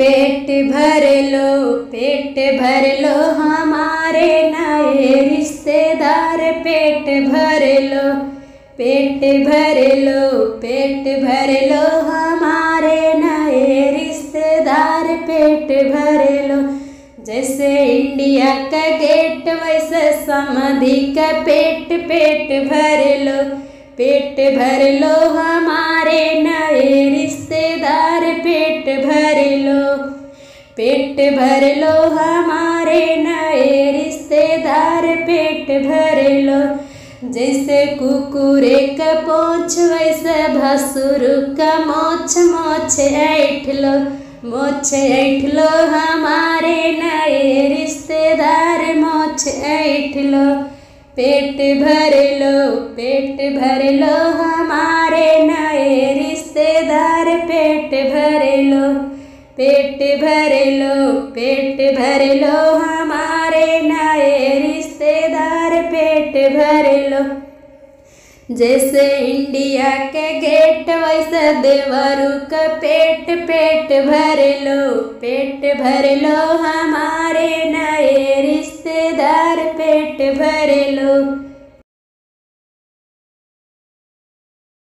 पेट भर लो, पेट भर लो, हमारे नए रिश्तेदार पेट भर लो। पेट भर लो, पेट भर लो, हमारे नए रिश्तेदार पेट भर लो। जैसे इंडिया का गेट, वैसे समाधि का पेट पेट भर लो। पेट भर लो, हमारे नए रिश्तेदार पेट भर लो। पेट भर लो हमारे नए रिश्तेदार पेट भर लो। जैसे कुकुरे का पोछ, वैसे भसुर का मोछ मोछ ऐठ लो। मोछ ऐठ लो हमारे नए रिश्तेदार मोछ ऐठ लो। पेट भर लो, पेट भर लो पेट भर लो, पेट भर लो, पेट भर लो, हमारे नए रिश्तेदार पेट भर लो। जैसे इंडिया के गेट वैसे देवरू का पेट पेट भर लो, पेट भर लो, हमारे नए रिश्तेदार पेट भर लो।